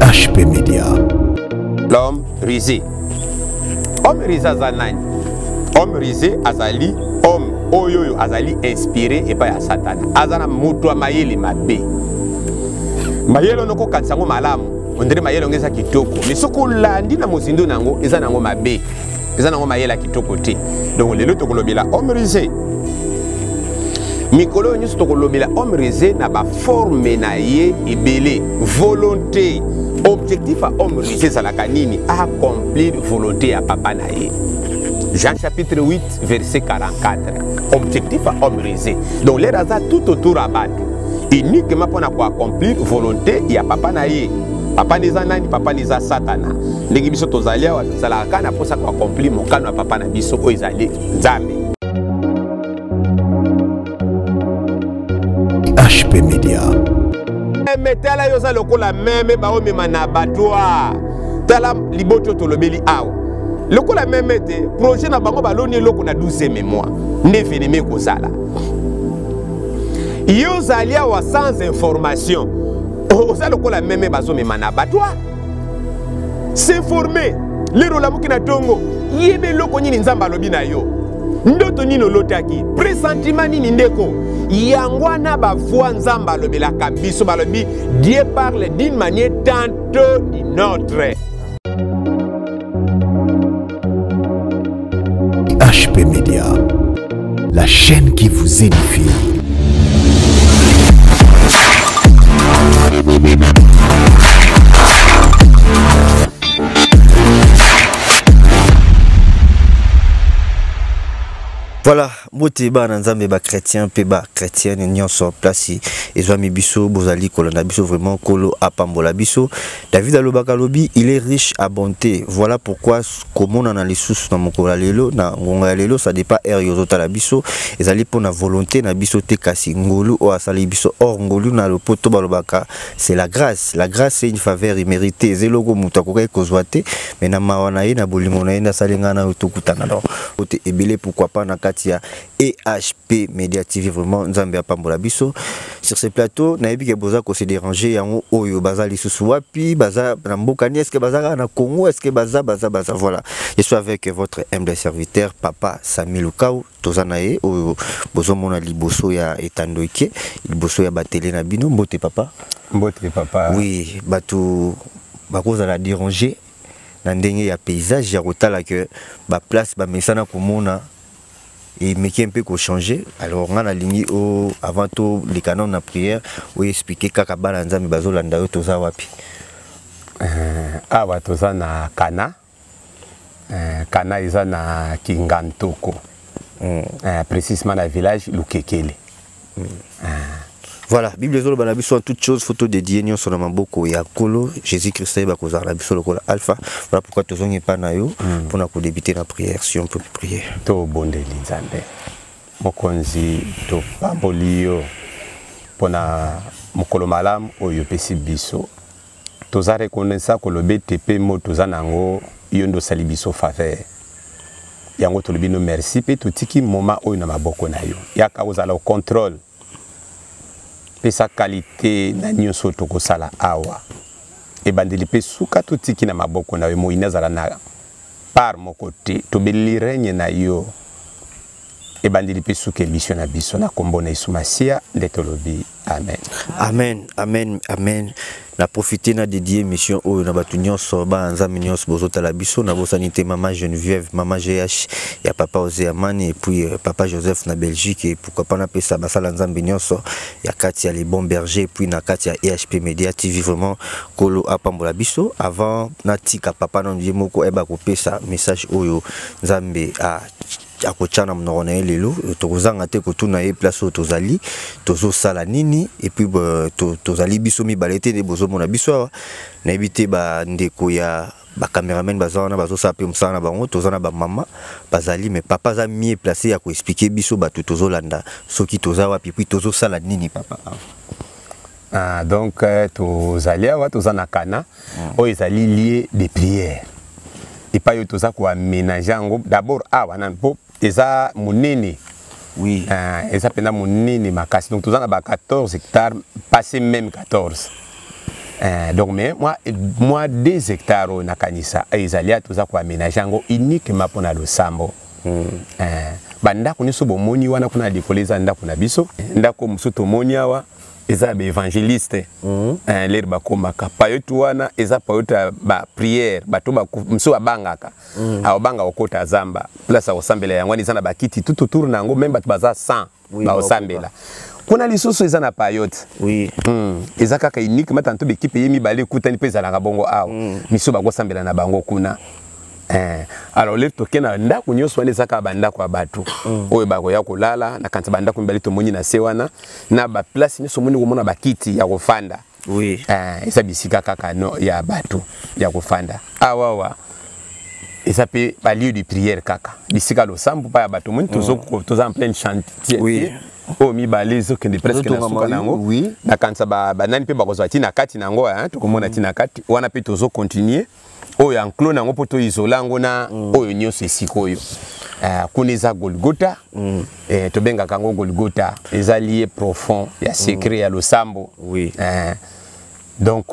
HP Media. L'homme rusé. Homme rusé aza nani? Homme rusé azali homme oyo oyo azali inspiré epai ya Satana. Aza na moto ya mayele mabe. Mayele ono kokanisa yango malamu ondire mayele yango eza kitoko mais soki olandi na mozindo na yango eza na yango mabe eza nango mayele ya kitoko te donc lelo tokolobela homme rusé mikolo oyo nyonso tokolobela homme rusé na baforme na ye ebele volonté objectif ya homme rusé ezalaka nini accomplir volonté ya papa na ye jean chapitre 8 verset 44 objectif ya homme rusé donc lere aza tout autour ya bato uniquement mpo na koaccomplir volonté ya papa na ye papa nde eza nani papa nde eza satana ndenge biso tozali awa tozalaka kaka na mposa koaccomplir mokano ya papa na biso oyo ezali nzambe HP Media. Meme tala yo oza lokola meme baomema na abattoir. Tala liboti oyo tolobeli awa. Lokola meme te projet na bango baloni eloko na 12 memoire nde evenema ekozala. Yo ozali awa sans information oza lokola meme bazomema na abattoir. s'informer lero olamuki na ntongo yeba eloko nini nzambe alobi na yo ndoto nini olotaki presentima nini ndeko yango wana bavoi nzambe alobelaka biso balobi dieu parle d'une manière tanto d'une autre hp media la chaîne qui vous édifie Voilà, mbote bana nzambe ba chrétien mpe ba chrétienne nyonso place ezwami biso bozali kolanda biso vraiment kolo apambola biso david alobaka alobi il est riche à bonté voilà pourquoi komonana lisusu na mokolo ya lelo na ngonga ya lelo ça dépend heure yo ozotala biso ezali mpo na volonté na biso te kasi ngolu oyo asali biso or ngolu na lopoto balobaka c'est la grâce la grâce c'est une faveur imméritée eza eloko moto akokaki kozwa te mais na mawa na ye na bolingo na ye nde asali ngai nayo tokutana donc Ote ebele pourquoi pas na kati ya EHP Media TV vraiment Nzambe apambola biso sur ce plateau na yebi ke boza ko se déranger yango oyo baza lisusu wapi baza na mboka ni est-ce que baza na Congo est-ce que baza baza baza voilà je suis avec votre humble serviteur papa Sami Lukau toza na ye oyo bozo mona liboso ya etandoike liboso ya batele na bino mbote papa mbote papa oui bato bakozala déranger na ndenge ya paysage ya kotala que ba place ba mesana komona et meke mpe ko changer alors nga nalingi o avant to leka nano na prière oyo expliquer kaka bana nzambe bazolanda yo toza wapi euh, awa toza na kana euh, kana eza na kingantoko hmm. euh, précisement na village lukekele voilà bible ezoloba na biso en toute chose faut todedie nyonso na maboko ya nkolo jésus christ ayeba kozala na biso lokola alpha voilà pourquoi tozongi epai na yo hmm. mpona kodebute na prière si on peut prier tobondeli nzambe mokonzi topamboli yo mpona mokolo malamu oyo opesi biso toza reconnaissant koloba ete mpe mo toza na yango yo nde osali biso faveur yango tolobi no merci mpe totiki moma oyo na maboko na yo yaka ozala ocontrole pesa kalite na nyonso oyo tokosala awa ebandeli mpe suka totiki na maboko na yo moyini azala na part moko te tobeleli règne na yo ebandeli mpe suka emission na biso na kombo na Yesu Masia nde tolobi amen amen amen amen na profite na dédié émission oyo na bato nyonso bana nzambe nyonso bozotala biso nabosani te mama geneviève mama gh ya papa oseamani epuis euh, papa joseph na belgique pourquoi pas napesa basala nzambe nyonso ya kati ya les bons bergers puis na kati ya EHP Media TV vraiment kolo apambola biso avant na tika papa na ye moko eba kopesa message oyo Nzambe a akotya na monoko na ye lelo tokozanga te kotuna ye place oyo tozali tozosala nini epuis tozali biso mibale te nde bozomona biso awa nayebi te bandeko ya ba cameraman baza wana bazosala mpe mosala na bango toza na bamama bazali mais papa aza mieux place ya koexplike biso bato tozolanda soki toza wapi puis tozosala nini papa awa ah, donc euh, tozali awa toza na kana mm. oyo ezali lieu de prière epai oyo toza koamenage yango d'abord awa na mpo eza munene oui. uh, eza mpenza monene makasi donc toza na ba 14 hectare passé même 14 uh, eh, donc mais moi, moi 2 hectare oyo nakanisa eh, ezali ati toza koaménage yango uniquement mpo na losambo mm. uh, bandako nyonso bomoni wana kuna na likolo eza ndako na biso ndako mosusu tomoni awa eza ya baevangeliste mm -hmm. uh, lere bakomaka payote wana eza payote ya bapriere bato mosusu babangaka mm. akobanga kokota zamba place akosambela yango wana eza na bakiti tout autour na yango meme bato baza 100 oui, baosambela kuna lisusu eza na payote oui. mm. eza kaka unique mata nto bekipe ye mibale ekutani mpe ezalaka bongo awa mm. miso bakosambela na bango kuna Eh, alors leli toke na ndako nyonso wana eza kaka bandako ya bato mm. oyo bakoya kolala na kanisa bandako mibale tomoni na se wana na baplace nyonso omoni komona bakiti ya kofanda oui. eh, eza bisika kaka no, ya bato ya kofanda awawa ah, eza mpe balieu de prière kaka bisika losambo mpa ya bato moni mm. toza en pleine chantier oui. oyo mibale ezokende presque na suka na yango nakanisa banani mpe bakozwa ntina kati na yango tokomona ntina kati wana mpe tozocontinue oyo anclo na yango mpo to isola yango na mm. oyo nyonso esika oyo uh, kuna eza golgota mm. eh, tobengaka yango golgota eza lie profond ya mm. secret mm. ya losambo oui. eh, donc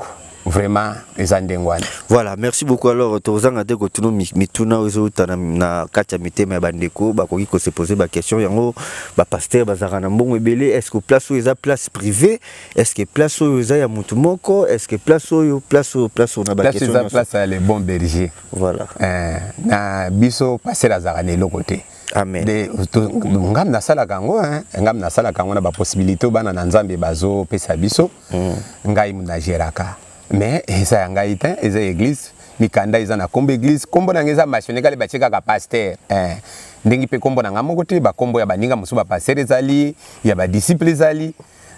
vraiment eza ndenge wana voilà merci beaucoup alors tozanga te kotuna mituna oyo ezouta na, na kati ya mitema ya bandeko bakoki kose pose baquestion yango bapaster bazalaka na mbongo ebele est ce que place oyo eza place privée est ce que place oyo eza ya mutu moko est ce que place oyo place oyo place oyo na ba question eza place ya le bon berger voilà euh, na biso passer la zara na eloko te amen de to, ngam nasalaka yango hein ngam nasalaka yango na ba possibilité bana na nzambe bazo pesa biso mm. ngai na geraka mais eza ya ngai te eza église mikanda eza na kombo église kombo na ngai eza machine kale batie kaka pasteur eh. ndenge mpe kombo na ngai moko te bakombo ya baninga mosusu bapaster ezali ya badisiple ezali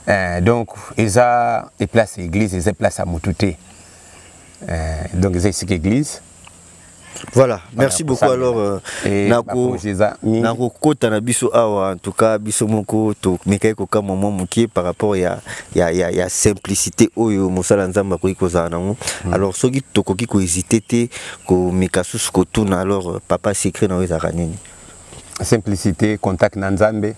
eh, donc eza eplace ya église eza place ya motu te eh, donc eza esika église voilà merci voilà, beaucoup alors euh, eh, nakokota na biso awa en tout cas biso moko tomekaki kokamwa mwa moke par rapport ya, ya, ya, ya simplicité oyo mosala ya nzambe akoki kozala nango mm. alors soki tokoki kohésite te komeka susu kotuna alors euh, papa secret na oyo ezalaka nini simplicité contact na nzambe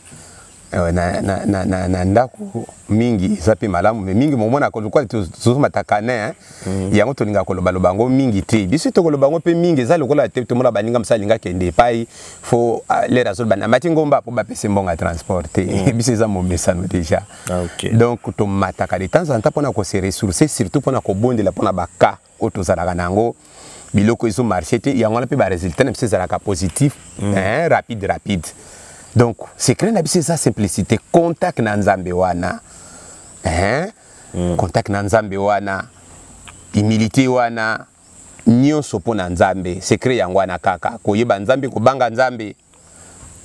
Euh, na, na, na, na, na ndako mingi eza mpe malamu me mingi momonaka lokola tozomataka ne hein? mm. yango tolingaka kolobaloba yango mingi te biso tokoloba yango mpe mingi eza lokola te tomona baninga mosala alinga kende epai fo ah, lere azoloba na mati ngomba mpo bapesi mbongo ya transport te mm. biso eza momesano déjà ah, okay. donc tomataka de temps en temps mpona kose ressource surtout mpona kobondela mpona baka oyo tozalaka na yango biloko ezo marché te yango wana mpe baresultat na biso ezalaka positif mm. eh, rapide rapide donc secret na biso eza simplicité contact na nzambe wana eh, mm. contact na nzambe wana humilité wana nyonso mpo na nzambe secret yango wana kaka koyeba nzambe kobanga nzambe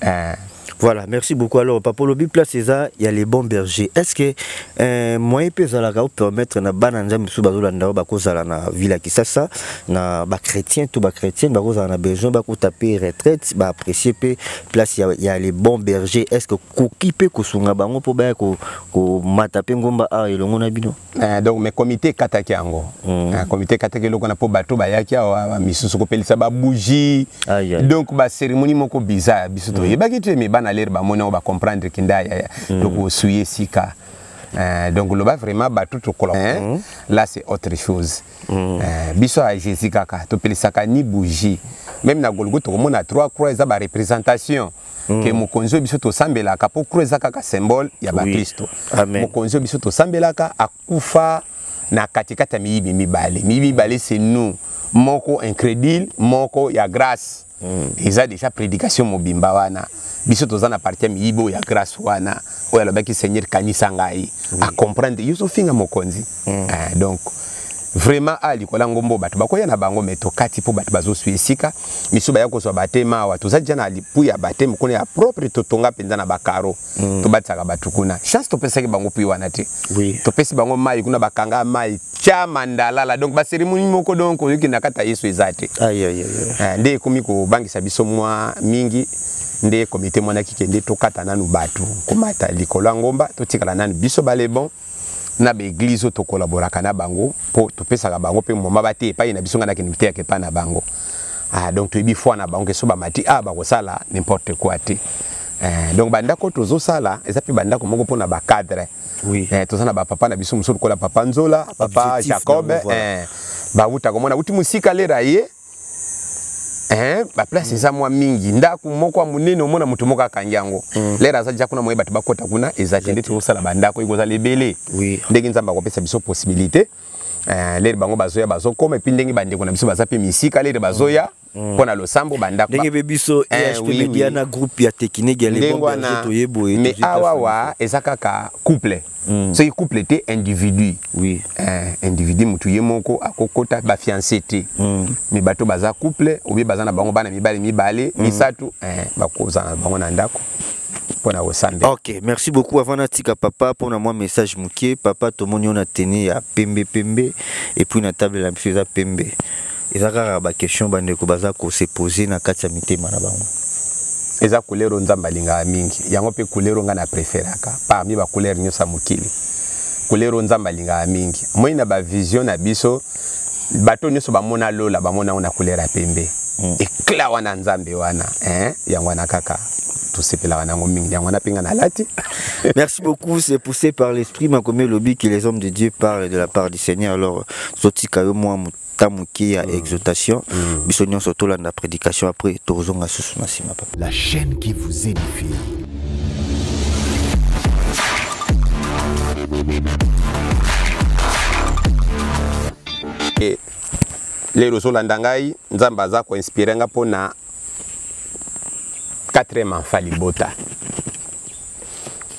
eh. Voilà, merci beaucoup. Alors, Papa Lobi, place eza, il y a les bons bergers. Est-ce que euh, moyen peut zalaka ou permettre na bana nzambe sous bazo landa ba ko zala na ville Kisasa na ba chrétien tout ba chrétien ba ko zala na besoin ba ko taper retraite ba apprécier pe place il y, y a les bons bergers. Est-ce que koki pe ko sunga bango po ba ko ko matape ngomba a elongo na bino? Eh, donc mais comité ekataki yango mm. eh, comité ekataki eloko na mpo bato bayaki awa misusu kopelisa babougie donc bacérémonie moko bizarre biso mm. toyebaki te me bana lere bamoni yango bacomprendre kenda yaya mm. tokosuye esika Euh, donc loba vraiment bato tokola hein? mm. là c'est autre chose mm. euh, biso ya jésus kaka topelisaka ni bougie même na golgo tokomona trois croix eza bareprésentation Mm. ke mokonzi oyo biso tosambelaka mpo kro eza kaka symbole ya bakristo oui. mokonzi oyo biso tosambelaka akufa na katikati ya miyibi mibale miyibi mibale se nous moko incrédule moko ya grâce mm. eza déjà prédication mobimba wana biso toza na parti ya miyibi oyo ya grâce wana oyo alobaki seigneur kanisa ngai oui. acomprendre yo ozofinga mokonzi mm. eh, donc vraiment a ah, likolo yango mbo bato bakoya na bango me tokati mpo bato bazoswi esika misu baya kozwa bateme awa toza deja na lipu ya bateme kuna ya propre totonga mpenza na bakaro mm. tobatisaka bato kuna chance topesaki bango pui wana te oui. topesi bango mai kuna bakanga mai tya mandalala donc baseremoni moko donc oyoki na kati ya yesu eza te eh, nde ekomi kobangisa biso mwa mingi nde komite mwanaki kende tokata nanu bato komata likolo ya ngomba totikala nanu biso bale bon na ba église oyo tokolaboraka na bango mpo topesaka bango mpe moma bate epai na biso ngai nakende miteyaka epai na bango ah, donc toyebi foi na bango keso bamati a ah, bakosala n'importe quoi te eh, donc bandako oyo tozosala eza mpe bandako moko mpona bacadre oui. eh, toza na bapapa na biso mosusu lokola papa nzola papa jacob eh, bawuta komona wuti mosika lera ye Eh, ba place eza mwa mingi ndako moko ya monene omona moto moko akangi yango mm. lere aza ja kuna moye bato bakota kuna eza te ndeti kosala bandako ekozala ebele ndenge nzambe akopesa biso possibilité eh, lere bango bazoya bazokoma epuis ndenge bandeko na biso baza mpe misika lere bazoya mm. mpo na losambo bandako ndenge mpe biso eh, ehp media na groupe ya tekinique ya lebontoye boye mais awawa eza kaka couple Mm. soki couple te individu oui. eh, individu motu ye moko akokota bafiance te mm. mi bato baza couple obi baza na bango bana mibale mibale mm. misato eh, bakozala na bango na ndako mpona kosambela ok merci beaucoup avant natika papa mpona mwa message moke papa tomoni yo na teni ya pembe pembe epuis na table na biso eza pembe eza kaka ba question bandeko baza ko se poser na kati ya mitema na bango eza couleur oyo nzambe alingaka mingi yango mpe couleur oyo ngai na preferaka parmi bacouleur nyonso ya mokili couleur oyo nzambe alingaka mingi moi na bavision na biso bato nyonso bamona lola bamona yango na couleur ya pembe mm. ekla wana nzambe wana eh? yango wana kaka tosepelaka nango mingi yango wana mpe ngai nalati merci beaucoup c'est poussé par l'esprit makomi elobi que les hommes de dieu parlent de la part du seigneur alors totika yo mwa ta mukie ya mm. exotation mm. biso nyonso tolanda prédication après tokozonga susu na nsima papa la chaîne qui vous édifie eh, lelo ozolanda ngai nzambe aza koinspire nga mpo na quatrième enfa libota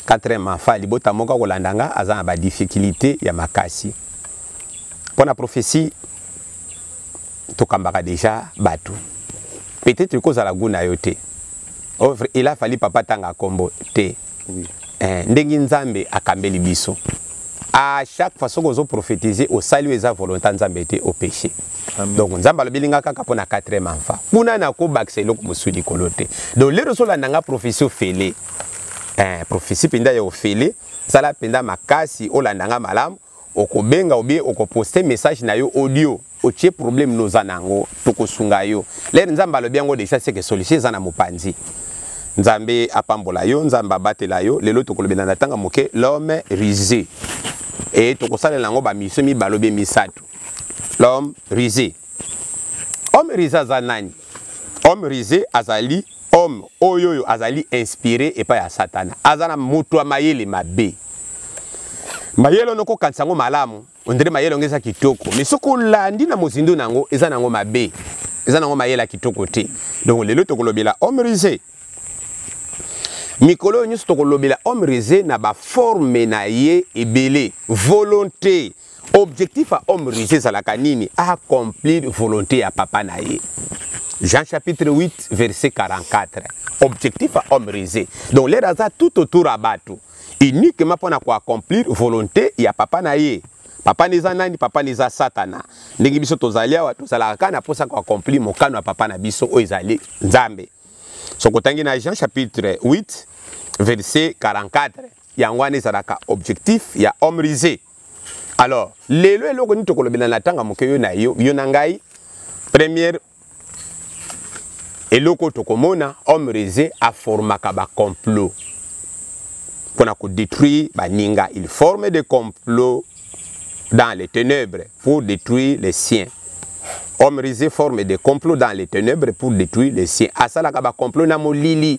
quatrième enfa libota moko akolanda nga aza na badifficulté ya makasi mpo na prophetie tokambaka deja bato peut-être ekozala goût na yo te oh, il a fallu papa tanga kombo te eh, ndenge nzambe akambeli biso à chaque fois soki ozo prophétiser osali oyo eza volonté nzambe te opeshe donc nzambe alobeli nga kaka mpo na 4 manfa kuna nakobakisa eloko mosusu likolo te donc lero ozolanda nga prophétie ofele eh, prophétie mpenza ya ofele sala mpenza makasi olanda nga malamu okobenga obie okoposte message na yo audio otie problème noza na yango tokosunga yo lere nzambe alobi yango deja seke solution eza na mopanzi nzambe apambola yo nzambe abatela yo lelo tokolobela na ntanga moke l'homme rise e tokosalela yango bamiso mibale obie misato l'homme rise homme rise aza nani homme rise azali homme oyo oyo azali inspire epai ya satana aza na moto ya mayele mabe mayele ono kokanisa yango malamu ondire mayele yango eza kitoko mais soki olandi na mozindo na yango eza na yango mabe eza na yango mayele ya kitoko te donc lelo tokolobela homme rise mikolo oyo nyonso tokolobela homme rise na baforme na ye ebele volonté objectif ya homme rusé ezalaka nini accomplir volonté ya papa na ye Jean chapitre 8 verset 44 objectif ya homme rusé donc lere aza tout autour ya bato uniquement mpo na koaccomplir volonté ya papa na ye papa na eza nani papa na eza satana ndenge biso tozali awa tozalaka kaka na mposa koaccomplir mokano ya papa na biso oyo ezali nzambe soki otangi na jean chapitre 8 verset 44 yango wana ezalaka objectif ya homme rise alors lelo eloko nini tokolobela na ntanga moke yo na yo yo na ngai première eloko tokomona homme rise aformaka bacomplot mpo na kodétruire baninga il forme des complots dans les ténèbres pour détruire les siens homme rise forme des complots dans les ténèbres pour détruire les siens asalaka bacomplot na molili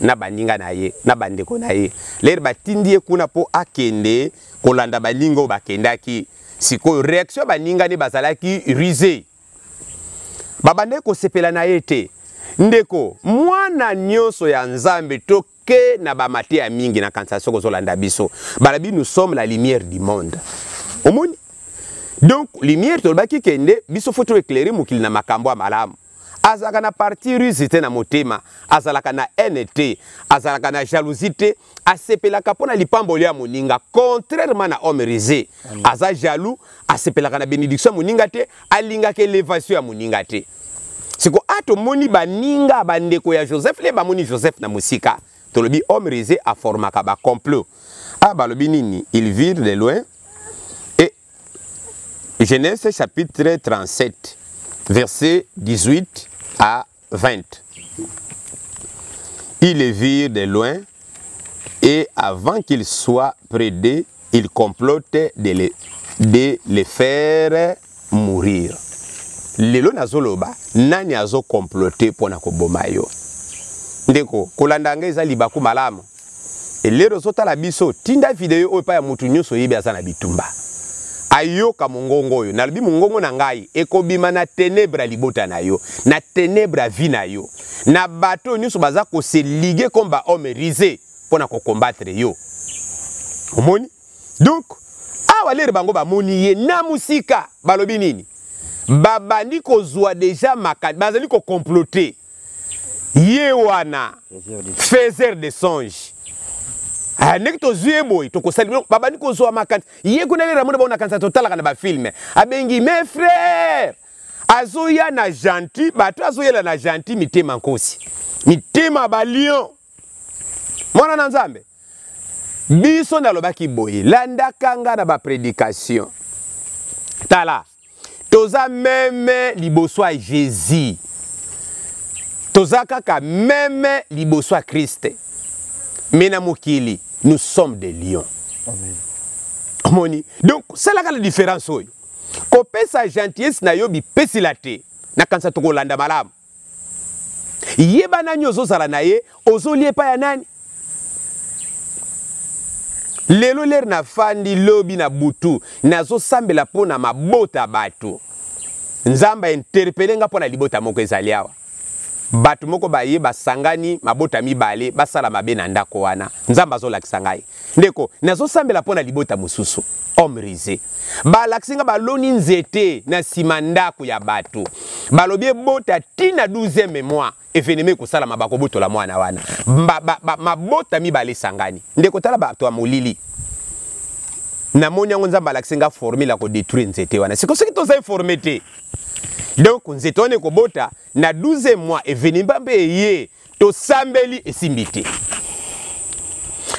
na baninga na ye na bandeko na ye lere batindi ye kuna mpo akende kolanda baninga oyo bakendaki sikoyo reaction ya baninga nde bazalaki rise babandaki kosepela na ye te ndeko mwana nyonso ya nzambe toke na bamateya mingi na kanisa soki ozolanda biso balabi nous sommes la lumière du monde omoni donc lumière tolobaki kende biso fo to éclaire mokili na makambo ya malamu azalaka na parti ruse te na motema azalaka na haine te azalaka na jalousie te asepelaka mpo na lipamboli ya moninga contrairement na homme ruse aza jaloux asepelaka na bénédiction ya moninga te alingaka elevation ya moninga te siko a ah, tomoni baninga bandeko ya joseph le bamoni joseph na mosika tolobi homme ruse aformaka bacomplot a ah, balobi nini il vire de loin Genese chapitre 37 verset 18 à 20. Ils les virent de loin et avant qu'ils soient près d'eux, ils complotent de les, de les faire mourir. lelo nazoloba nani azokomplote mpo na koboma yo ndeko kolanda ngai eza libaku malamu elero ozotala biso tinda video oyo epai ya moto nyonso oyebi aza na bitumba ayoka mongongo oyo nalobi mongongo na ngai ekobima na tenebre ya libota na yo na tenebre ya vi na yo na bato oyo nyonso baza kose ligue comme bahomme rise mpo na kokombatre yo omoni donc awa lere bango bamoni ye na mosika balobi nini babandi kozwa deja makanisi bazali kokomplote ye wana faiseur de songe ah, ndenge tozwi ye boye tokosali babandi kozwa makanisi ye kuna lera mona baonakanisa totalaka na bafilme abengi mes frères azoya na gentil bato azoyela na gentil mitema nkosi mitema balion mwana na nzambe biso nalobaki boye landaka nga na bapredikation tala toza meme liboso ya jésus toza kaka meme liboso ya kriste me na mokili nous sommes des lions omoni donc salaka na différence oyo kopesa gentillesse na yo bipesila te nakanisa tokolanda malamu yeba nani ozozala na ye ozolia epai ya nani lelo lere nafandi lobi na butu nazosambela mpo na mabota bato nzambe ainterpele nga mpo na libota moko ezali awa bato moko baye basangani mabota mibale basala mabe na ndako wana nzambe azolakisa ngai ndeko nazosambela mpo na libota mosusu homme rise balakisi nga baloni nzete na nsima ndako ya bato balobi ebota ti na 12 mois evenema ekosalama bakobotola mwana wana ba, ba, ba, mabota mibale esangani ndeko tala bato ya molili namoni yango nzambe alakisi nga formule ya kodetruire nzete wana siko soki toza informe te donc nzete wana ekobota na 12 mois evenema mpe eye tosambeli esimbi te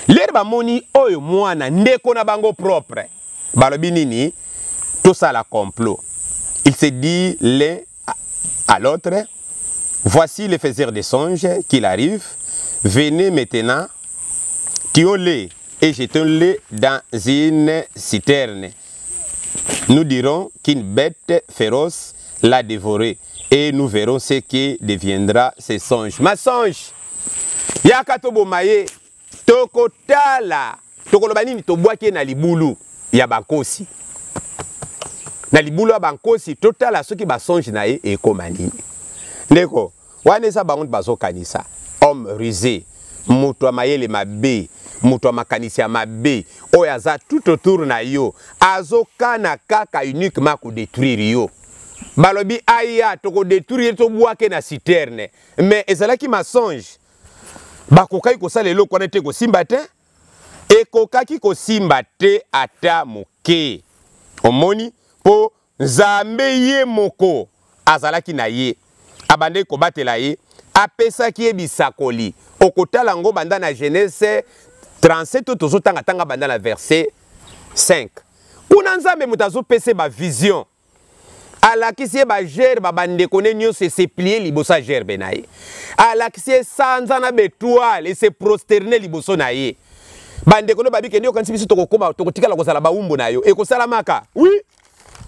lere bamoni oyo mwana ndeko na bango propre balobi nini tosala complot il se dit l'un à l'autre voici le faiseur de songe qu'il arrive venez maintenant tiole et jetons-le dans une citerne Nous dirons qu'une bête féroce l'a dévoré et nous verrons ce qui deviendra ce songe. Ma songe yaka toboma ye tokotala tokoloba nini tobwaki ye na libulu ya bankosi na libulu ya bankosi totala soki basonge na ye ekoma nini ndeko wana eza bango nde bazokanisa homme rusé moto ya mayele mabe moto ya makanisi ya mabe oyo aza tout autour na yo azokana kaka uniquement kodétruire yo balobi aya tokodétruire ye tobwake na citerne mais ezalaki masonge bakokaki kosala eloko wana te kosimba te ekokaki kosimba te ata moke omoni mpo Nzambe ye moko azalaki na ye, abandaki kobatela ye, apesaki ye bisakoli. Okotala yango banda na Genese 37 oyo tozotanga tanga banda na verse 5. Kuna Nzambe moto azopesa ye ba vision alakisi ye bagerbe ya bandeko ne nyonso eseplie liboso ya gerbe na ye alakisi ye sanza na betoile ese prosterne liboso na ye bandeko nde babikende okanisi biso tokokoma tokotikala kozala bawumbu na yo ekosalamaka wi oui.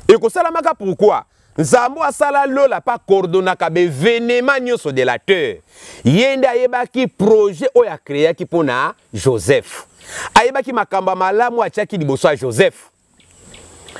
ekosalamaka pourquoi nzambe asala lola mpe akordonaka baevenema nyonso de la terre ye nde ayebaki projet oyo akreaki mpo na joseph ayebaki makambo ya malamu atyaki liboso ya joseph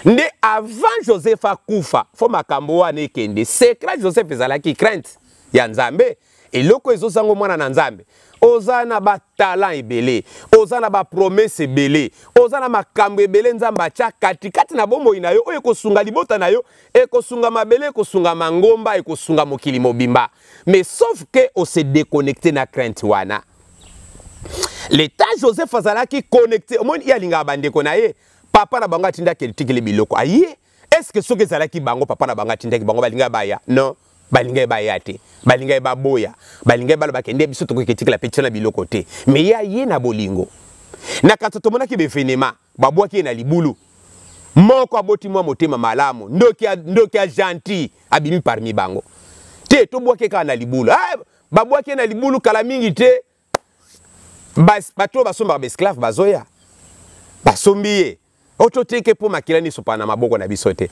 nde avant joseph akufa fo makambo wana ekende secret joseph ezalaki crainte ya nzambe eloko ezozango mwana na nzambe oza na batalan ebele oza na bapromese ebele oza na makambo ebele nzambe atya katikati na bomoi na yo oyo ekosunga libota na yo ekosunga mabele ekosunga mangomba ekosunga mokili mobimba mais sauf ke ose deconnecte na crainte wana leta joseph azalaki connecte omoni ye alingaka bandeko na ye papa na bango atindaki etikili biloko aye ah, est ce que soki ezalaki bango papa na bango atindaki bango balinga baya non balinga ye baya te balinga ye baboya balinga ye balobake nde biso tokoki ketikela petite na biloko te me ye aye na bolingo na kati tomonaki bevenema babwaki ye na libulu moko aboti mwa motema malamu ndoki ndoki ya gentil abimi parmi bango te tobwaki kaka na libulu ah, babwaki ye na libulu kala mingi te bato oyo basombaka baesclave bazoya basombi ye oyo toteke mpo makila nisopana na maboko na biso te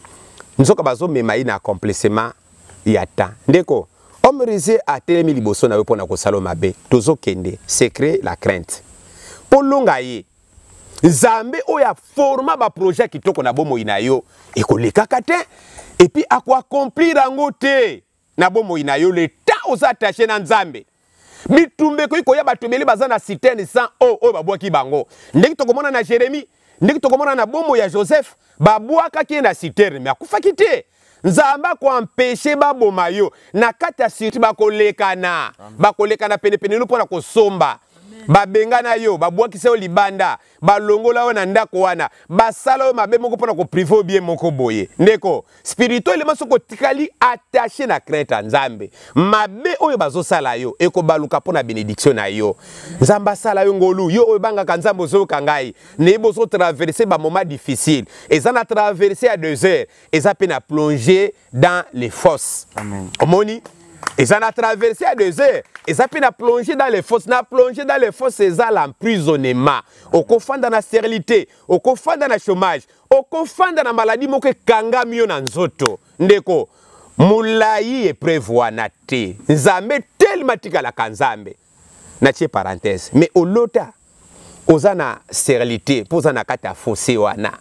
nzoka bazomema ye na accomplissement ya temps ndeko homme rusé atelemi liboso na yo mpo na kosala mabe tozokende secret la crainte mpo longa ye nzambe oyo aforma baprojet kitoko na bomoi na yo ekolekaka te epuis akoakomplir yango te na bomoi na yo le temps oza attache na nzambe bitumba ekoki koya bato ebele baza na citerne sans o oyo babwaki bango ndenge tokomona na jérémie ndenge tokomona na bomo ya joseph babwakaki ye na citerne me akufaki te nzambe akoampeshe baboma yo na kati ya sirti bakolekana bakolekana penepene no mpo na kosomba babengana yo babwakisa yo libanda balongola yo na ndako wana basala yo mabe moko mpo na koprive yo bie moko boye ndeko spirituel elema soki otikali attache na crainte ya nzambe mabe oyo bazosala yo ekobaluka mpo na benediktio na yo nzambe asala yo ngolu yo oyo ebangaka nzambe ozoyoka ngai nayebi ozotraverse bamoma difficile eza na traverse ya desert eza mpe na plonge dans les fosses omoni eza na traverse ya désert eza mpe na plonge dans les fosses na plonge dans les fosses eza l'emprisonnement okofanda na sterilité okofanda na chômage okofanda na maladi moko ekangami yo na nzoto ndeko molai epreuve wana te nzambe telema tikalaka nzambe natie parenthèse mais olota oza na sterilité mpo oza na kati ya fosse wana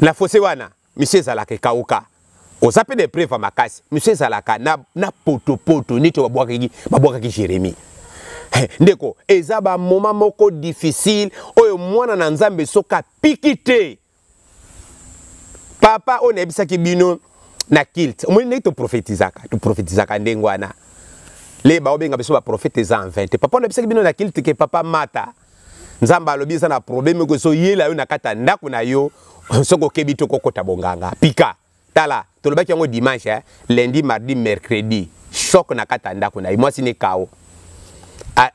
na fosse wana Monsieur ezalaka ekauka. Oza pe de preuve makasi. Monsieur ezalaka na na poto poto nito babwakaki babwakaki Jérémie. Ndeko, eza ba moment moko difficile oyo mwana na Nzambe soka piki te. Papa oyo nayebisaki bino na kilt omoni ndenge toprofetizaka toprofetizaka ndenge wana le baobenga biso baprofete eza en 20 papa nayebisaki bino na kilt ke papa mata nzambe alobi eza na probleme oko ezo yela yo na kati ya ndako na yo soki okebi te okokota bonganga pika tala tolobaki yango dimanche eh? lundi mardi mercredi choc na kati ya ndako na ye mwasi ne kao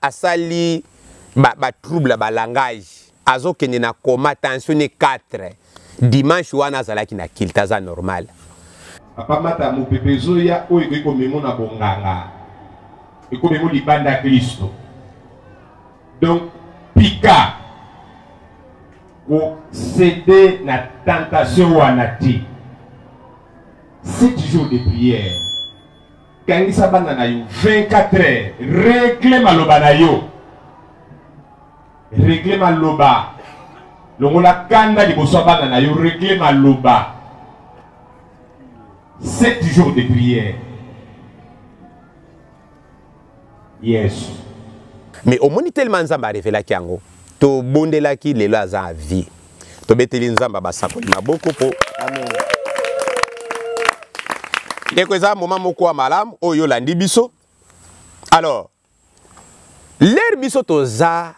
asali batrouble ba, ba, ba langage azokende na coma tension ne 4 dimanche wana azalaki na kilte aza normal papa mata mopepe ezoya oyo ekoki komemo na bonganga ekomemo libanda ya kristo donc pika kosede na tentation wana te sept jours de prière kangisa bana na yo 24 heures regle maloba na yo regle maloba longola kanda liboso ya bana na yo regle maloba sept jours de prière yesu mais omoni telema nzambe arevelaki yango tobondelaki lelo aza a vie tobeteli nzambe basakoli maboko mpo ndeko eza moma moko ya malamu oyo olandi biso alors lere biso toza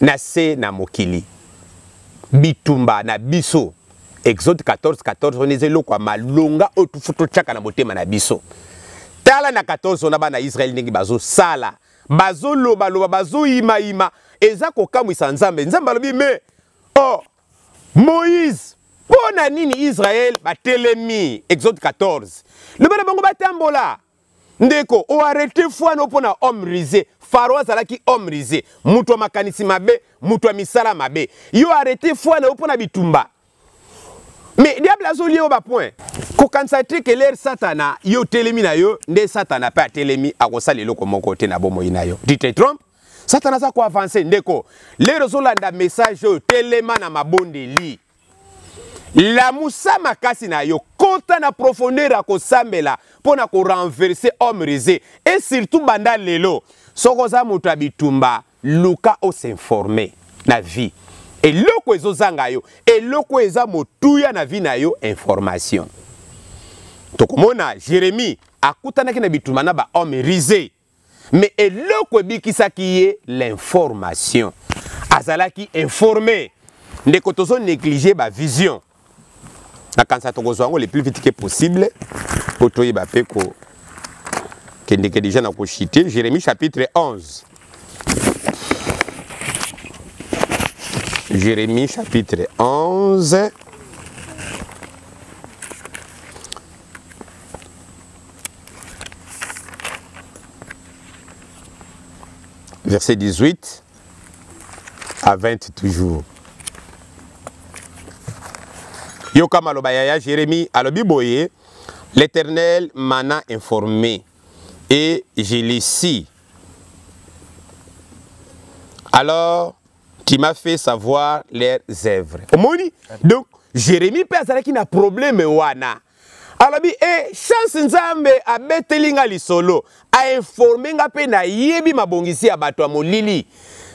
na se na mokili bitumba na biso exode 14 14 wana eza eloko ya malonga oyo tufu totyaka na motema na biso tala na 14 wana bana israele ndenge bazosala bazolobaloba bazoyimayima eza kokamwisa nzambe nzambe alobi me o oh, moïse mpo na nini israele batelemi exode 14 loba na bango batambola ndeko oarete fwano mpo na homme rise faro azalaki homme rise moto ya makanisi mabe moto ya misala mabe yo arete fwano yo mpo na bitumba mais diable azoli yo bapoint kokanisa te ke lere satana yo otelemi na yo nde satana mpe atelemi akosala eloko moko te na bomoi na yo tu te trompe satana aza koavanse ndeko lere ozolanda message oyo telema na mabondeli lamusa makasi na yo kota na profondeur ya kosambela mpo na korenverse homme rese e surtout banda lelo soki oza moto ya bitumba luka osinforme na vie eloko ezozanga yo eloko eza motuya na vie na yo information tokomona jérémie akutanaki na bitumba na bahomme rise mais eloko ebikisaki ye l'information azalaki informe ndeko tozo néglige bavision nakanisa tokozwa yango le plus vite que possible mpo toyeba mpe kokendeke deja na kochite jérémie chapitre 11 jérémie chapitre 11 11 verset 18 à 20 toujours. yoka maloba ya ya jérémie alobi boye l'éternel mana informé et je l'ai alors tu m'as fait savoir leurs œuvres omoni donc jérémie mpe azalaki na problème wana alobi e chance nzambe abeteli nga lisolo ainforme nga mpe nayebi mabongisi ya bato ya molili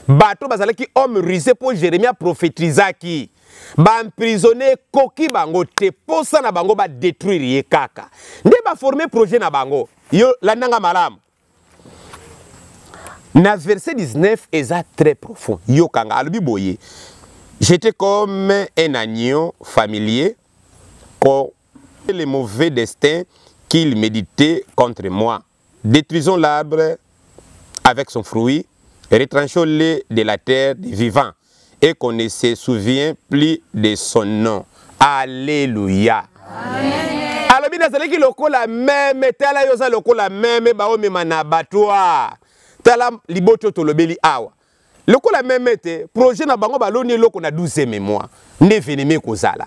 bato bazalaki homme ruse mpo jeremie aprofetizaki baemprisonne ekoki bango te mposa na bango badetruire ye kaka nde baforme projet na bango yo landanga malamu na verset 19 est très profond kanga alobi boye j'étais comme un agneau familier pour le mauvais destin qu'il méditait contre moi détruisons l'arbre avec son fruit retranchons-le de la terre des vivants et qu'on ne se souvient plus de son nom. Alléluia. alobi nazalaki lokola meme tala yo oza lokola meme baomema na abattoir tala liboti oyo tolobeli awa lokola meme te projet na bango baloni eloko na 12 mois nde eveneme ekozala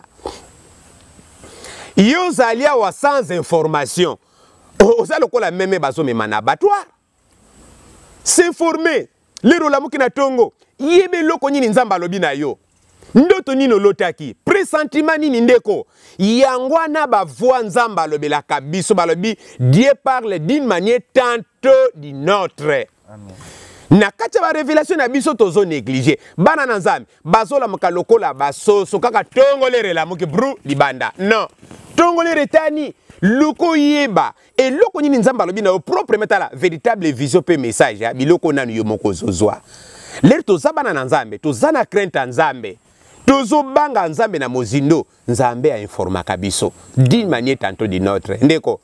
yo ozali awa sans information oza lokola meme bazomema na abattoir s'informer lero olamuki na tongo yeba eloko nini nzambe alobi na yo ndoto nini olotaki presentima nini ndeko yango wana bavoi nzambe alobelaka biso balobi dieu parle d'une manière tanto d'une autre Amen. na kati ya barevelation na biso tozo néglige bana na nzambe bazolamuka lokola basoso kaka tongo lere elamuki bru libanda non tongo lere etani luka oyeba eloko nini nzambe alobi na yo propre metala véritable vision mpe message ya biloko nanu yo moko ozozwa lelo toza bana na nzambe toza na crainte ya nzambe tozobanga nzambe na mozindo nzambe ainformaka biso d'une manière tanto d'une autre ndeko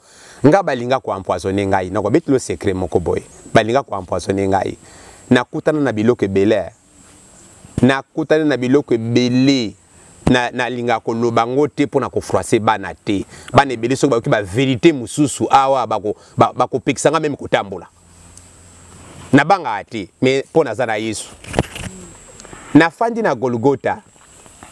nga balinga koempoisonne ngai nakobetilo secret moko boye balinga koempoisonne ngai nakutana na biloko ebele nakutani na biloko ebele nalingaka koloba yango te mpo na kofroise bana te bana ebele soki bayoki baverité mosusu awa bakopekisa nga meme kotambola nabangaka te me mpo naza na yesu nafandi na golgota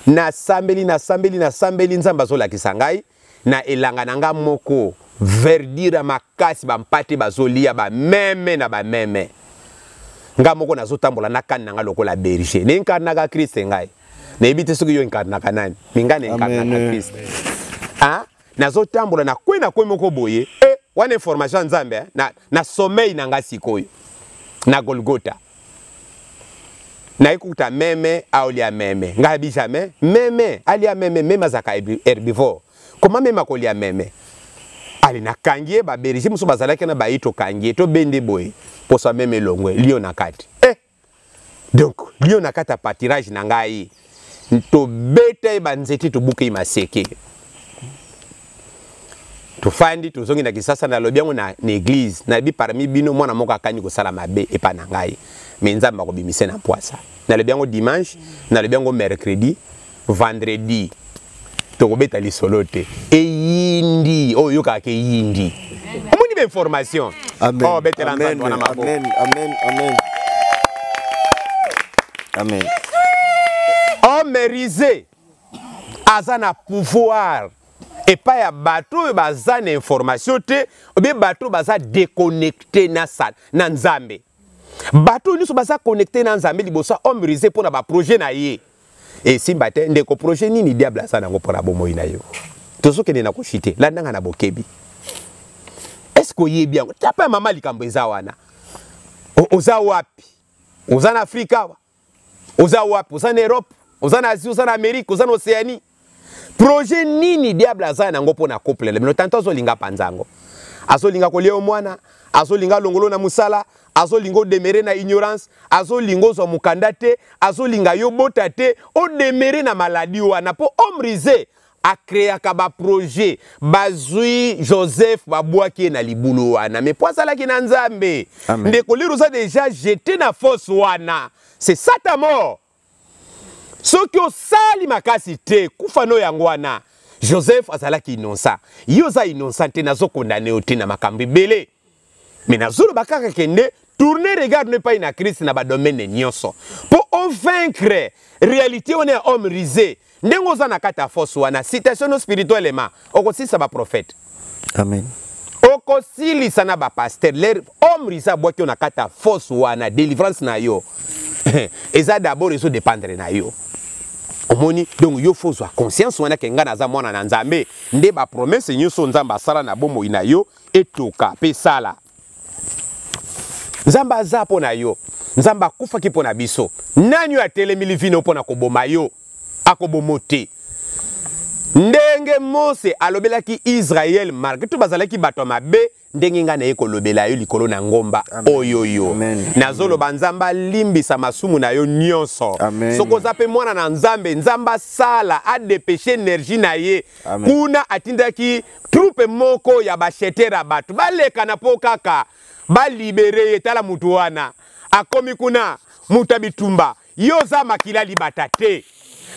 nasambeli nasambeli nasambeli nzambe azolakisa ngai na elanga na nga moko verdure ya makasi bampate bazolia bameme na bameme nga moko nazotambola na kani na nga lokola berger na inkarnaka kriste ngai nayebi te soki yo inkarnaka nani me ngai na inkarnaka kriste ah? nazotambola na kwe na kwe moko boye e eh, wana information ya nzambe eh? na, na sommeil na ngai sikoyo na golgota naye kukuta meme aolia meme ngai abi jamais meme alia meme meme azalaka herbivore koma meme akolia meme ale nakangi ye baberige mosusu bazalaki na bayi tokangi ye tobende boye mposa meme elongwe lio na kati eh! donc lio na kati ya patirage na ngai tobeta ye banzete tobuka ye maseke tofandi tozongi na kisasa nalobi yango na, na eglize nayebi parmi bino mwana moko akani kosala mabe epai na ngai me nzambe akobimise na mpwasa nalobi yango dimanche nalobi yango mercredi vendredi tokobeta lisolo te eyindi oyo oyokaka ke eyindi omoni bainformation oh, betela nzambe wana mabo homme rise aza na pouvoir epai ya bato oyo baza na information te obie bato oyo baza déconnecte na, na nzambe bato oyo nyonso baza connecte na nzambe liboso homme rise mpo na baprojet na ye esimba te ndeko projet nini diable aza nango mpo na bomoi na yo tozokende na koshite landanga na bokebi eske oyebi yango tapa ya mama likambo eza wana oza wapi oza na afrika awa oza wapi oza na europe oza na asie oza na amerike oza na océanie projet nini diable aza nango mpo na couple na bino tanto azolinga panza yango azolinga kolia yo mwana azolinga longolo na mosala azolinga odemere na ignorance azolinga ozwa mokanda te azolinga yo bota te odemere na maladi wana mpo homme rise akreaka baprojet bazwi joseph babwaki ye na libulu wana me mpo azalaki na nzambe ndeko lire oza deja jete na fosse wana c'est ça ta mort soki osali makasi te kufa no yango wana joseph azalaki inonsa ye oza inonsa te nazokondane yo te na makambo ebele me nazoloba kaka kende tourne regard no epai na krist na badomene nyonso mpo ovaincre réalité wana ya homme rise ndenge oza na kati ya fosse wana citation no spirituellement okosilisa baprofete amen okosilisa na bapaster ler homme risa abwaki yo na kati ya fosse wana délivrance na yo eza d'abord ezo dépendre na yo omoni donc yo fo ozwa conscience wana ke ngai naza mwana na nzambe nde bapromese nyonso nzambe asala na bomoi na yo etoka mpe esala nzambe aza mpo na yo nzambe akufaki mpo na biso nani oyo atelemi livino mpo na koboma yo akobomo te ndenge mose alobelaki israele malgre to bazalaki bato ya mabe ndenge ngai naye kolobela yo likolo na ngomba oyo yo nazoloba nzambe alimbisa masumu na yo nyonso soki oza mpe mwana na nzambe nzambe asala adepeshe energie na ye kuna atindaki Troupe moko ya ba shetera bato balekana po kaka ba libere ye. Tala moto wana akomi kuna, moto ya bitumba. Yo oza makila libata te.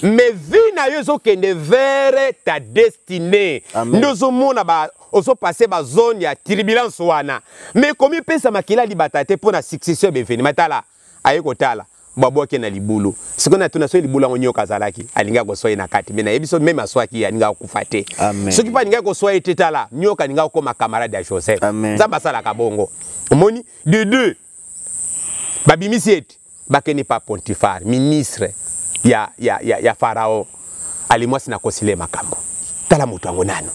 Mais vie na yo ezokende vers ta destinée. Nde ozomona ba ozopasse ba zone ya turbulence wana. Mais komipesa makila libata te mpo na succession ya ba evenement. Tala aye kotala babwaki ye na libulu sikoyo natuna soki libulu yango nyoka azalaki alingaki koswa ye na kati me nayebi so meme aswaki ye alingaki kokufa te soki mpe alingaki koswa ye te tala nyoka alingaki kokoma camarade ya joseph nzambe asalaka bongo omoni de deux babimisi ete bakende pa pontifar ministre ya, ya, ya, ya farao ali mwasi na kosile makambo tala moto yango nano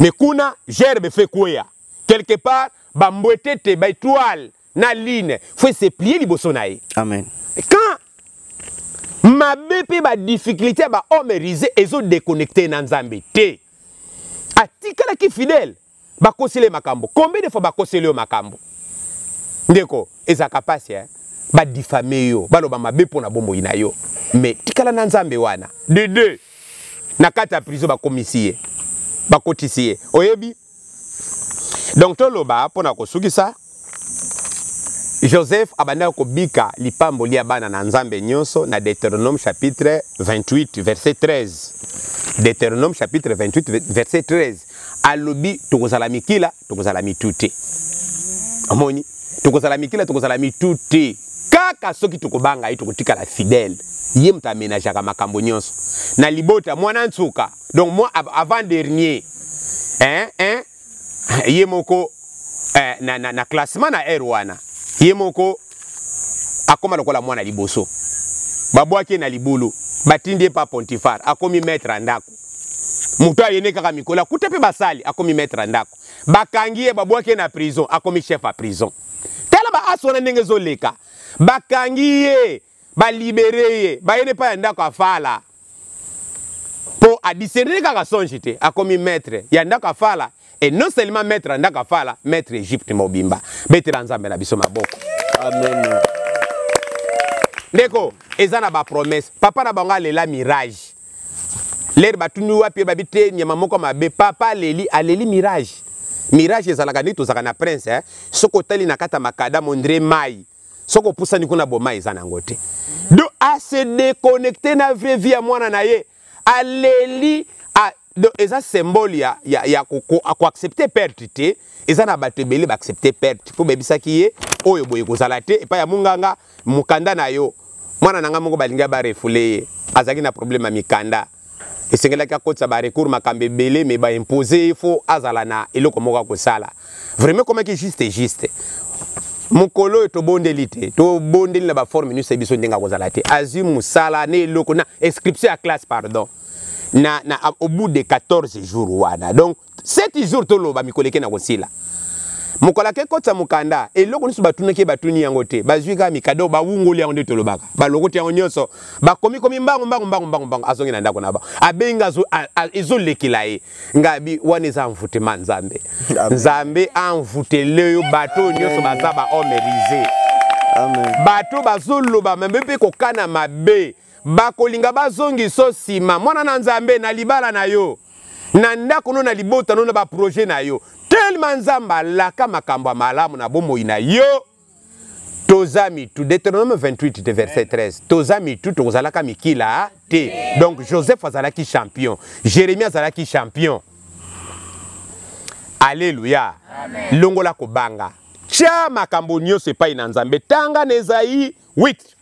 me kuna gerbe fe kweya quelque part bambwetete baetoile na line faut se plier liboso na ye amen quand mabe mpe badifficulté ya bahomme rise ezodéconnecte na nzambe te atikalaki fidèle bakoseli makambo combien de fois bakoseli yo makambo ndeko ezalaka mpasi eh? badifame yo baloba mabe mpo na bomoi na yo me tikala na nzambe wana de deux na kati ya prison bakomisi ye bakotisi ye oyebi donc toloba mpo na kosukisa joseph abandaki kobika lipamboli ya bana na nzambe nyonso na deuteronome chapitre 28 verset 13 deuteronome chapitre 28 verset 13 alobi tokozala mikila tokozala mitu te omoni tokozala mikila tokozala mitu te kaka soki tokobanga ye tokotikala fidèle ye moto amenajaka makambo nyonso na libota mwana nsuka donc moi avant dernier hein, hein, ye moko eh, na, na, na classement na aire wana ye moko akoma lokola mwana liboso babwaki ye na libulu batindi ye pa pontifar akomi maître ya ndako moto ayene kaka mikolo akuta mpe basali akomi maître ya ndako bakangi ye babwaki ye na prison akomi chef ya prison tala baasi wana ndenge ezoleka bakangi ye ba libere ye baye ne pa ya ndako ya fala po a discerne kaka songe te akomi maître ya ndako ya fala et non seulement maître ya ndako ya fala maître Egypte mobimba betela nzambe na biso maboko amen ndeko eza na ba promesse papa na bango alela mirage lere batuni wapi babi te nyama moko mabe papa aleli aleli mirage mirage ezalaka nde tozalaka na prince eh? soki otali na kati ya makadamo ndre mai soki opusani kuna boma eza na yango te do ase déconnecte na vraie vie ya mwana na ye aleli a, do, eza symbole ya, ya, ya koaccepte ko, ko perte te eza na bato ebele baaccepte perte mpo bebisaki ye oyo boye kozala te epai ya monganga mokanda na yo mwana na ngai moko balingi barefule ye azalaki na problème ya mikanda esengelaki akotisa ba recours makambo ebele mais ba imposer ye faut azala na eloko moko akosala vraiment ekomaki juste juste mokolo oyo tobondeli te tobondeli na baforme nyonso ya biso ndenge akozala te azwi mosala na eloko na inscription ya classe pardon na, na, au bout de 14 jours wana donc 7 jours toloba mikolo eke na kosila mokolo ake kotisa mokanda eloko nyonso batunaki ye batuni yango te bazwi kaka mikado bawungoli yango nde tolobaka balokoti yango nyonso bakomikomi mbangu mbangu mbangu mbangu mbangu azongi na ndako na bango abeyi nga ezolekela ye ngabi wana eza envoutema nzambe nzambe envoutele yo bato oyo nyonso baza bahomerise bato bazoloba mabe mpe kokana mabe bakolinga bazongi so nsima mwana na nzambe na libala na yo na ndako no na libota no na baproje na yo telema nzambe alaka makambo ya malamu na bomoi na yo toza mitu deuteronome 28 de verset 13 toza mitu tokozalaka mikila te donc joseph azalaki champion jérémie azalaki champion alleluya longola kobanga tya makambo nyonso epai na nzambe tanga na ezai 8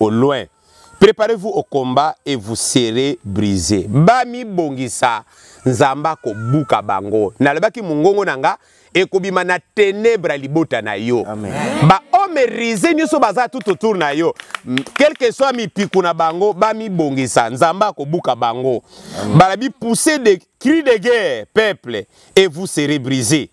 au loin préparez-vous au combat et vous serez brisé bamibongisa nzambe akobuka bango nalobaki mongongo na nga ekobima na tenebra libota na yo bahomme rise nyonso baza tout autour na yo quelque soit mipiku na bango bamibongisa nzambe akobuka bango bala bipousse de cri de guerre peuple et vous serez brisé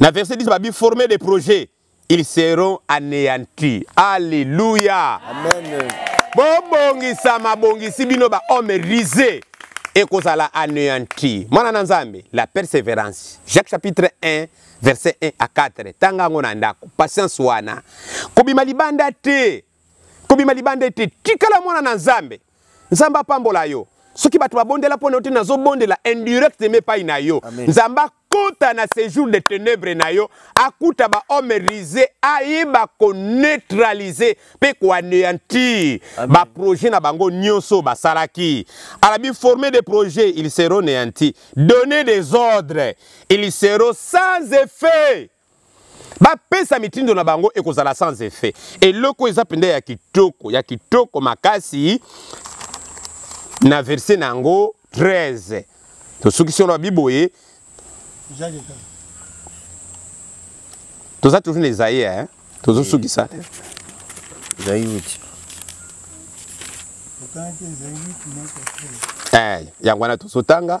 na verset 10 babiforme des projets ils seront aneantis. Alléluia. Amen. Bobongisa mabongisi bino ba homme risé ekozala anéanti. Mwana na Nzambe, la persévérance. Jacques chapitre 1 verset 1 à 4. Tanga yango na ndako. Patience wana. Kobima libanda te. kobima libanda ete tikala mwana na nzambe nzambe apambola yo soki bato babondela mpo na yo te nazobondela indirect eme epai na yo nzambe akota na séjour de ténèbre na yo akuta bahomme rise ayeba koneutralise mpe koanéantir baprojet na bango nyonso basalaki alabi forme de projet il sero néanti donner des ordres il sero sans effet bapesa mitindo na bango ekozala sans effet eloko eza mpenza ya kitoko ya kitoko makasi na verse na yango 13 tosukisi wana babi boye toza toujours na ezaye hein? tozosukisa te ezayi wuti eh, yango wana tozotanga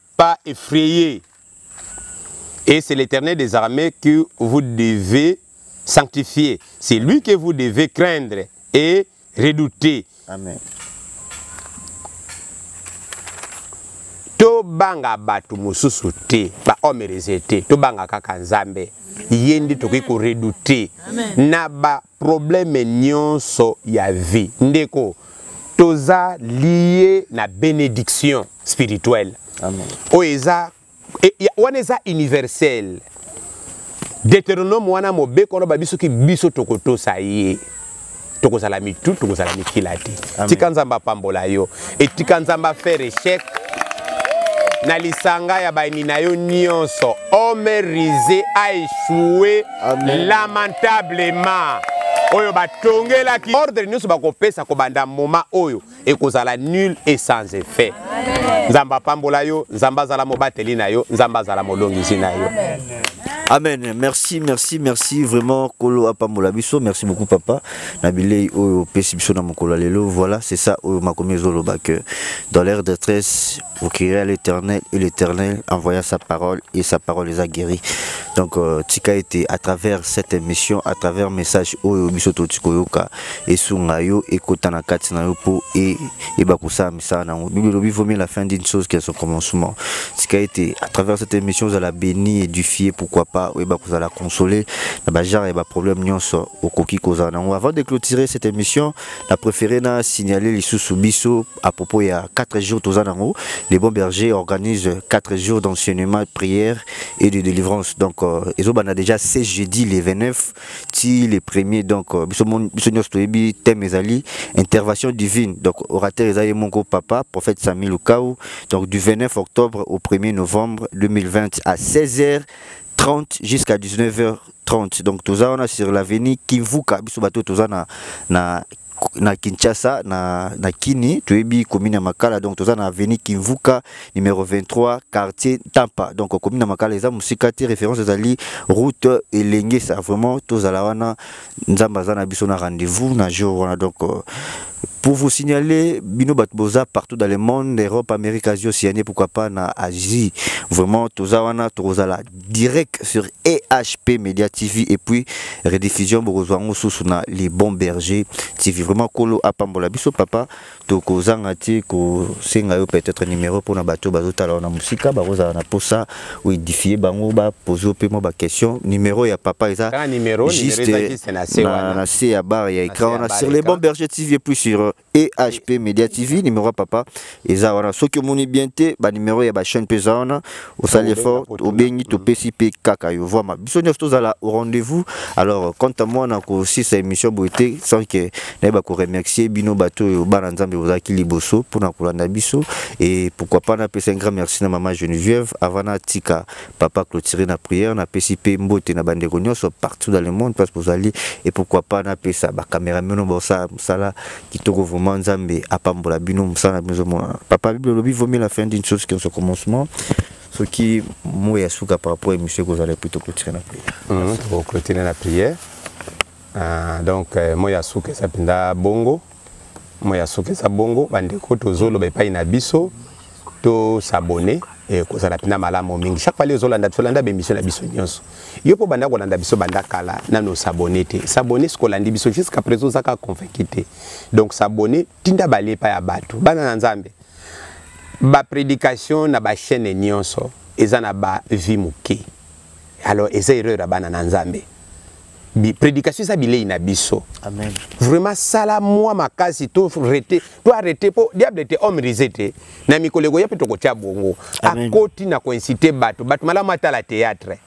pas effrayé. Et c'est l'Éternel des armées que vous devez sanctifier. C'est lui que vous devez craindre et redouter. Amen. tobanga bato mosusu te bahomme rese te tobanga kaka nzambe ye nde tokoki koredute na ba problème nionso ya vie ndeko toza lié na bénédiction spirituelle amen oyo eza e, wana eza universel deuteronome wana mobeko wana babi soki biso tokotosa ye tokozala mitu tokozala mikila te tika nzambe apambola yo etika nzambe afere echec na lisanga ya bayini na yo nyonso homme rise a echoue lamentablement oyo batongelaki ordre nyonso bakopesa kobanda moma oyo ekozala nul et sans effet nzambe apambola yo nzambe azala mobateli na yo nzambe azala molongisi na yo Amen. Merci, merci, merci. Vraiment, Kolo Apambola Bisso. Merci beaucoup, papa. na bilei oyo opesi biso na mokolo ya lelo voilà c'est ça oyo makomi ezoloba que dans l'air de tresse vous crierez à l'éternel et l'éternel envoya sa parole et sa parole les a guéri donc euh, tika ete à travers cette émission à travers message oyo biso toti koyoka esunga yo ekota na kati na yo mpo eyeba kosala ça nango bible elobi vaut mieux la fin d'une chose que son commencement tika ete à travers cette émission ozala béni édifié pourquoi pas oyeba kozala consolé na bagenre ya baproblème nyonso okoki kozala nango avant de clôturer cette émission na préféré na signaler lisusu biso à propos ya 4 jours toza nango les bons bergers organisent 4 jours d'enseignement prière et de délivrance donc euh, ezobanda déjà ce jeudi le 29 ti le premier donc euh, biso biso nyonso toyebi thème ezali intervention divine donc orateur eza ye moko papa prophète sami lukau donc du 29 octobre au 1er novembre 2020 à 16 h 30 jusqu'à 19h30 donc toza wana sur l'avenue kivuka biso bato toza na, na na Kinshasa na, na Kini toyebi commune ya Makala donc toza na avenue Kimvuka numéro 23 quartier Tampa donc commune ya Makala eza musika te référence ezali route Elengesa vraiment tozala wana nzamba za na biso na rendez-vous na jour wana donc euh, Pour vous signaler, Bino Batboza partout dans le monde, Europe, Amérique, Asie, Océanie, pourquoi pas na Asie. Vraiment, Tozawana, Tozala direct sur EHP Media TV et puis rediffusion bokozwa yango susu na Les Bons Bergers TV. Vraiment kolo apambola biso papa tokozanga te kosenga yo peut-être numéro pona bato bazotala na musika bakozala na posa o edifie bango ba poser pe mwa ba question numéro ya papa eza juste na se ya bar ya écran wana sur Les Bons Bergers TV et puis sur EHP Media TV numéro ya papa eza wana soki omoni bien te ba numéro ya ba chaîne pe eza wana osali effort obengi topesi pe kaka yo vraiment biso nyonso tozala au rendez-vous alors quant à moi na kosisa émission boye te sans que nayeba koremercier bino bato oyo bana nzambe bozalaki liboso mpona kolanda biso et pourquoi pas napesa un grand merci na mama geneviève avant natika papa clôturer na prière na pesi pe mbote na bandeko nyonso partout dans le monde place bozali et pourquoi pas na pesa ba cameraman no bosa musala kitoko vraiment nzambe apambola bino musala bino mona papa bible lobi vaut mieux la fin d'une chose qu'un son commencement ce qui mot ya suka par rapport à monsieur kozala plutôt clôturer na prière mhm, clôturer na prière euh, donc euh, mot ya suka ça pinda bongo moi ya soki eza bongo bandeko tozoloba epai na biso tosabone eh, kozala mpena malamu mingi chaque fali ozolanda biso landa bemission na biso nyonso yo mpo banda kolanda biso banda kala nano sabone te sabone soki olandi biso jusqu'à présent ozaka convaincu te donc sabone tinda bale epai ya bato bana na nzambe baprédication na bachaîne nyonso eza na bavie moke alors eza erreur ya bana na nzambe prédication eza bilei na biso Amen. vraiment sala mwa makasi to rete to arrete mpo diable te homme rise te na mikolo ekoya mpe tokotya bongo akoti na koinsite bato bato malamu atala théâtre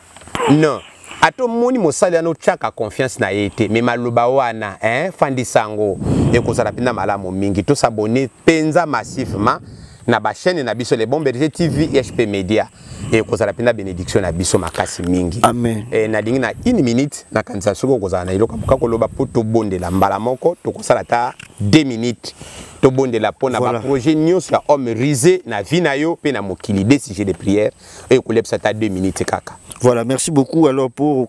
non ata omoni mosali wana otyaka confiance na ye te me maloba wana eh, fandisa yango ekozala mpenza malamu mingi tosabone mpenza massivement na ba chaîne na biso le bon berger TV HP Media et kozala pena bénédiction na biso makasi mingi amen et na lingi na une minute na kanisa soko kozala na iloka ka koloba po to bondela mbala moko to kosala ta 2 minutes to bondela pona voilà. ba projet nyos ya homme risé na vie na yo pe na mokili des sujets de prière et kolebisa ta 2 minutes kaka voilà merci beaucoup alors pour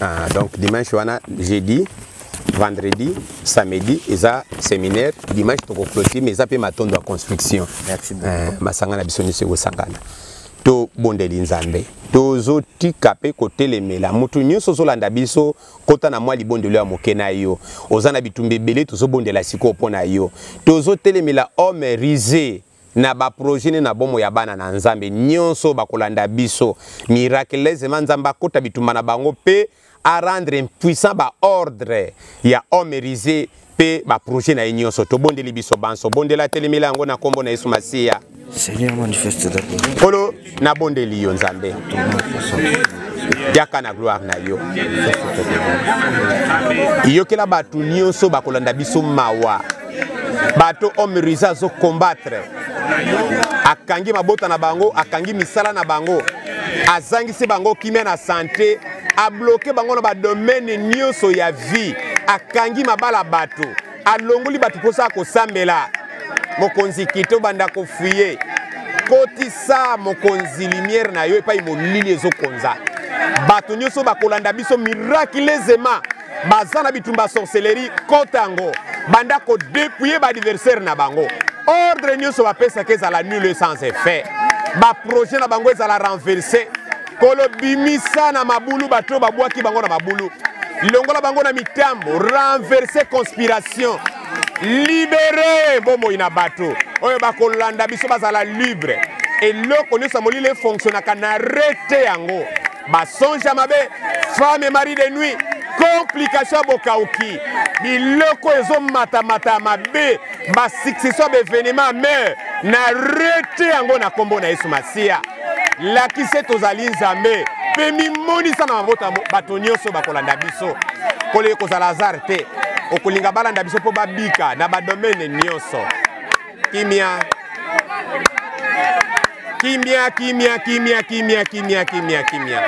Ah, donc dimanche wana jeudi vendredi samedi eza séminaire dimanche tokoclotire mais eza mpe matondo ya construction eh, masanga na biso nyonso ekosangana tobondeli nzambe tozotika mpe kotelemela moto nyonso ozolanda biso kota na mwa libondeli ya moke na yo oza na bitumba ebele tozobondela sikoyo mpo na yo tozotelemela homme rise na baprojet nde na bomo ya bana na nzambe nyonso bakolanda biso miraculesement nzambe akota bitumba na bango mpe arendre impuissant baordre ya homme rise mpe baprojet na ye nyonso tobondeli biso banso bondela telemela yango na nkombo na yesu masiya Seigneur manifeste ta gloire. nabondeli yo nzambe yaka na gloire na yo yokela bato nyonso bakolanda biso mawa bato homme risa azokombattre akangi mabota na bango akangi misala na bango azangisi bango kimia na sante abloke bango na badomene nyonso ya vie akangi mabala bato alongoli bato mposa ya kosambela mokonzi kito banda kofuye kotisa mokonzi limiere na yo epai molili ezokonza bato nyonso bakolanda biso miraculezema baza na bitumba ya sorcellerie kota yango banda kodepuye baadversaire na bango ordre nyonso bapesaka ezala nul sans effet baprojet na bango ezala renverse kolo bimisa na mabulu bato oyo babwaki bango na mabulu longola bango na mitambo renverse conspiration libere bomoi na bato oyo bakolanda biso bazala libre eloko nyonso ya molili efonctionnaka na rete yango basonge ya mabe femme et mari de nuit complication ya bokauki biloko ezomatamata ya mabe basuccession ya baevenema ya mer na rete yango na nkombo na yesu masiya lakise tozali nzambe mpe mimonisa na mabota bato nyonso bakolanda biso kole ekozala azar te okolinga balanda biso mpo babika na badomene nyonso kimia kimia kimia kimia kimia kimia kimia kimia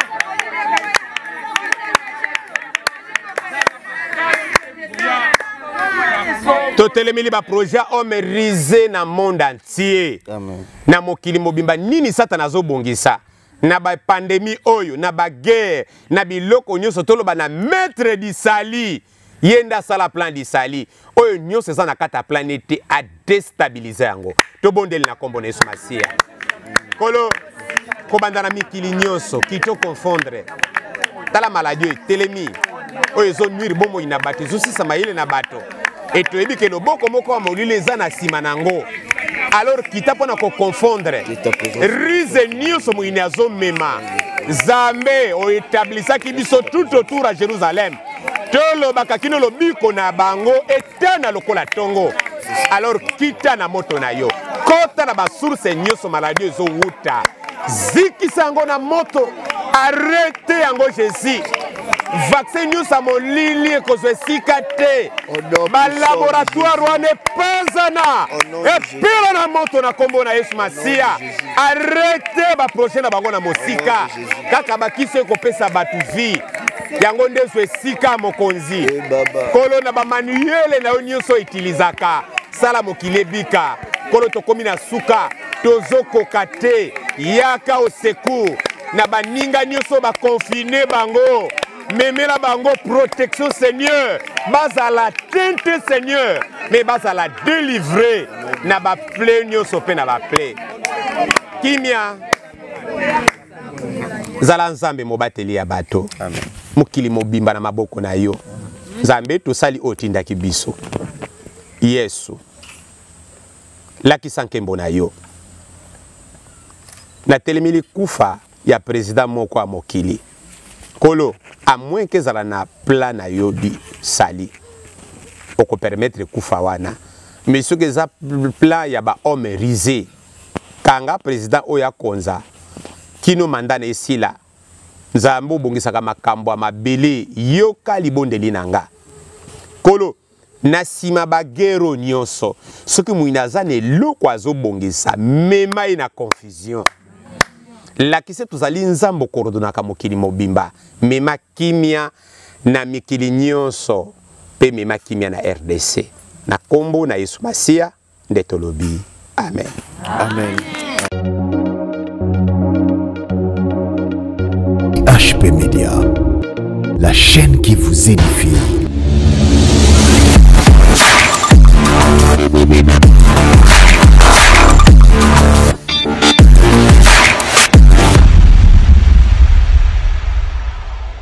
totelemeli baprojet homme rise na monde entier Amen. na mokili mobimba nini satana azobongisa na bapandemi oyo na baguerre na biloko nyonso toloba na maître disali ye nde asala plan disali oyo nyonso eza na kati ya plan ye te adestabilize yango tobondeli na nkombo na yesu masiya kolo kobanda na mikili nyonso kito confondre tala maladi oyo etelemi oyo ezonuire bomoi na bato ezosisa mayele na bato e toyebi ke loboko moko ya molili eza na nsima na yango alors kita mpo na koconfondre rise nyonso moyini azomema zambe oyo etablisaki biso tout autour ya jérusalem tolobaka kino lobiko na bango etana lokola ntongo alors kita na moto na yo kota na basource nyonso maladi ezowuta zikisa yango na moto arrete yango jésus vaccin nyonso ya molili ekozwa esika te balaboratoire wana epenzana epela na moto na nkombo na yesu masiya arrete baprojet na bango na mosika kaka bakisi ekopesa bato vie yango nde ezwa esika mokonzi eh, kolo na bamanuele na yo nyonso etilizaka sala mokili ebika kolo tokomi na suka tozokoka te yaka osecour na baninga nyonso bakonfine bango memela bango protection seigneur bazala tente seigneur me bazala delivre na baple nyonso mpe na baple kimia zala nzambe mobateli ya bato mokili mobimba na maboko na yo nzambe tosali oyo otindaki biso Yesu, lakisa nkembo na yo. Natelemi likufa ya prezida moko ya mokili. Nkolo, amwenke ezala na plan na yo bisali, okopermetre kufa wana. Mais soki eza plan ya bahomme rise, kanga prezida oyo akonza kino manda na esila. Nzambe obongisaka makambo ya mabele, yoka libondeli na nga. Nkolo, na nsima bagero nyonso soki moyini aza na eloko azobongisa mema ye na confusion lakise tozali nzambe okorodonaka mokili mobimba mema kimia na mikili nyonso mpe mema kimia na rdc na nkombo na yesu masiya nde tolobi amen, amen. HP Media, la chaîne qui vous édifie.